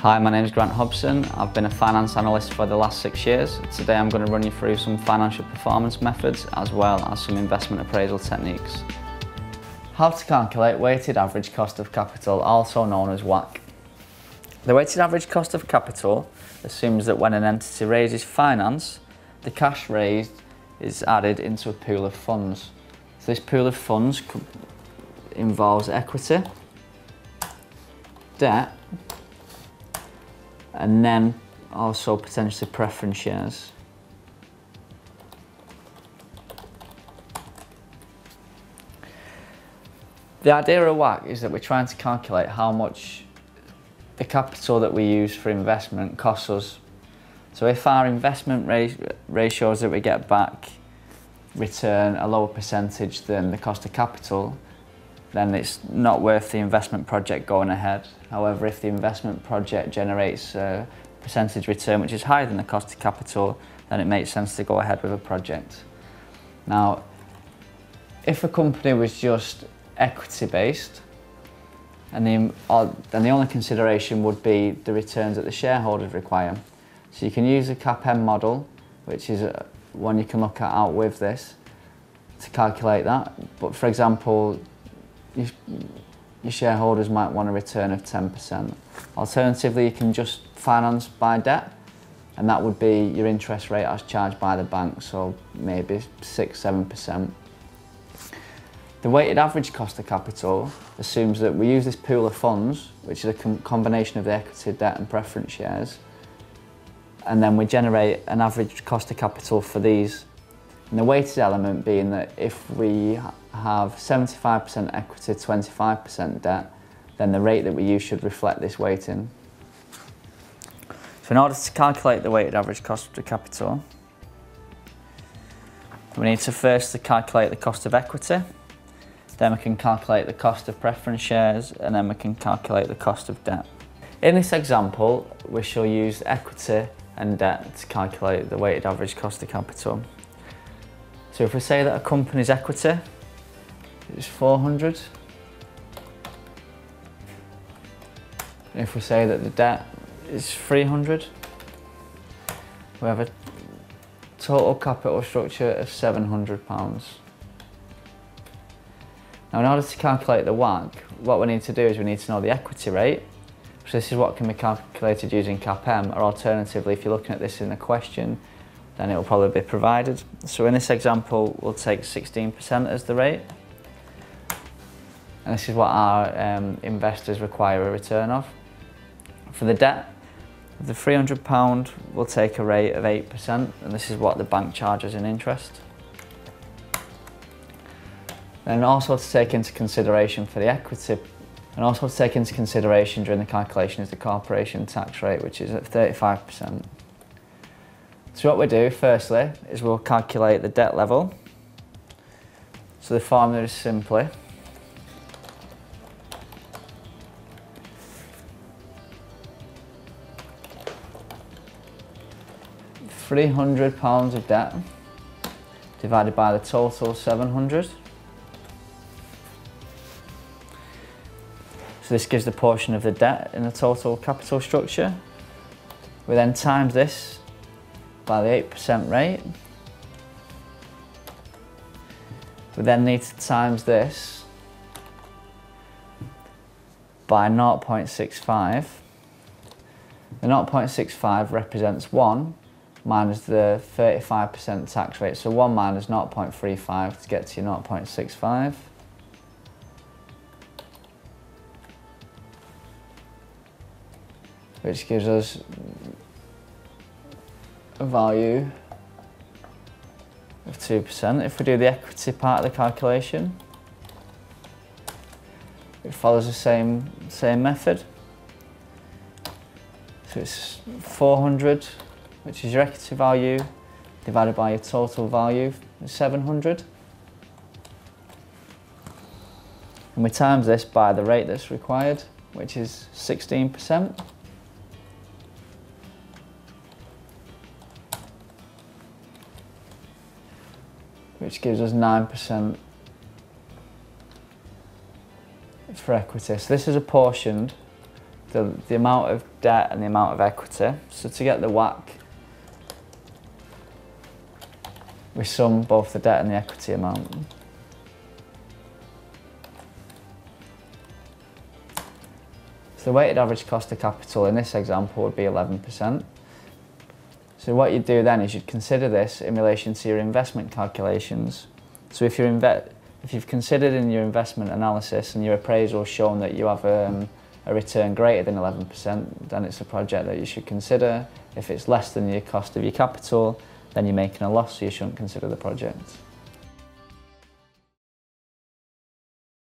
Hi, my name is Grant Hobson. I've been a finance analyst for the last six years. Today I'm going to run you through some financial performance methods as well as some investment appraisal techniques. How to calculate weighted average cost of capital, also known as WACC. The weighted average cost of capital assumes that when an entity raises finance, the cash raised is added into a pool of funds. So this pool of funds involves equity, debt, and then also potentially preference shares. The idea of WACC is that we're trying to calculate how much the capital that we use for investment costs us. So if our investment ratios that we get back return a lower percentage than the cost of capital, then it's not worth the investment project going ahead. However, if the investment project generates a percentage return which is higher than the cost of capital, then it makes sense to go ahead with a project. Now, if a company was just equity based, and the, uh, then the only consideration would be the returns that the shareholders require. So you can use a CAPM model, which is uh, one you can look at out with this, to calculate that. But for example, your, your shareholders might want a return of 10%. Alternatively, you can just finance by debt, and that would be your interest rate as charged by the bank, so maybe 6 7%. The weighted average cost of capital assumes that we use this pool of funds, which is a com combination of the equity, debt and preference shares, and then we generate an average cost of capital for these. And the weighted element being that if we have 75% equity, 25% debt, then the rate that we use should reflect this weighting. So in order to calculate the weighted average cost of capital, we need to first calculate the cost of equity, then we can calculate the cost of preference shares, and then we can calculate the cost of debt. In this example, we shall use equity and debt to calculate the weighted average cost of capital. So if we say that a company's equity is 400. If we say that the debt is 300, we have a total capital structure of 700 pounds. Now in order to calculate the WACC, what we need to do is we need to know the equity rate, so this is what can be calculated using CAPM, or alternatively if you're looking at this in a question, then it will probably be provided. So in this example, we'll take 16% as the rate. And this is what our um, investors require a return of. For the debt, the £300 will take a rate of 8% and this is what the bank charges in interest. And also to take into consideration for the equity and also to take into consideration during the calculation is the corporation tax rate which is at 35%. So what we do firstly is we'll calculate the debt level. So the formula is simply £300 of debt divided by the total 700. So this gives the portion of the debt in the total capital structure. We then times this by the 8% rate. We then need to times this by 0.65. The 0.65 represents 1 minus the 35% tax rate. So 1 minus 0.35 to get to your 0.65. Which gives us a value of 2%. If we do the equity part of the calculation, it follows the same, same method. So it's 400 which is your equity value divided by your total value, 700. And we times this by the rate that's required, which is 16%. Which gives us 9% for equity. So this is apportioned the, the amount of debt and the amount of equity. So to get the WACC, we sum both the debt and the equity amount. So the weighted average cost of capital in this example would be 11%. So what you'd do then is you'd consider this in relation to your investment calculations. So if, inve if you've considered in your investment analysis and your appraisal shown that you have um, a return greater than 11%, then it's a project that you should consider. If it's less than your cost of your capital, then you're making a loss, so you shouldn't consider the project.